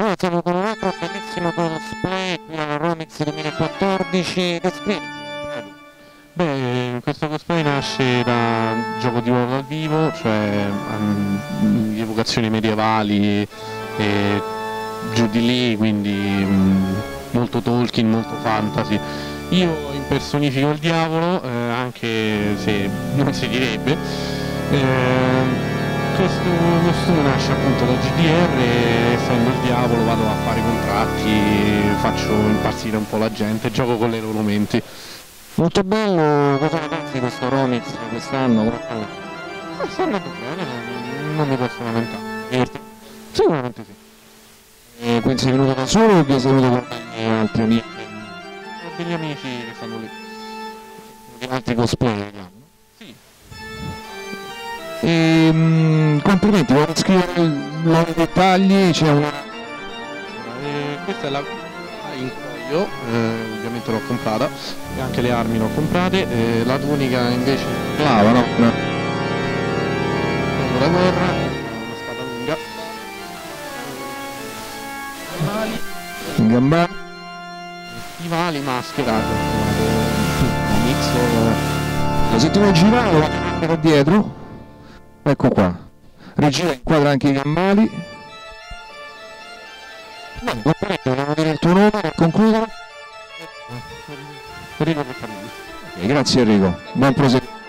Allora siamo con un altro bellissimo cosplay qui alla Romix 2014 Descrivi. Beh, questo cosplay nasce da gioco di ruolo dal vivo, cioè um, evocazioni medievali e giù di lì, quindi um, molto Tolkien, molto fantasy. Io impersonifico il diavolo, eh, anche se non si direbbe. Eh, questo costume nasce appunto da GDR vado a fare contratti, faccio impazzire un po' la gente, gioco con le loro menti. Molto bello, cosa ne pensi di questo Romix quest'anno? Ma sta andando bene, non, mi posso lamentare. Divertito? Sicuramente sì. E quindi sei venuto da solo o sei venuto con altri amici? Degli amici che stanno lì. Di altri cosplay, diciamo. Sì. E, mm, complimenti, vuoi scrivere i dettagli? C'è una... Eh, questa è la in cuoio, eh, ovviamente l'ho comprata, e anche le armi l'ho comprate, eh, la tunica invece Clava, no? Prendo da guerra, una spada lunga. Stivali, Gamba. stivali mascherati. Mix La settimana girare la camera dietro. Ecco qua. Regia inquadra anche i gambali. Bene, vogliamo dire il tuo nome concludere? Enrico Peccarini. Ok, grazie Enrico, buon proseguimento.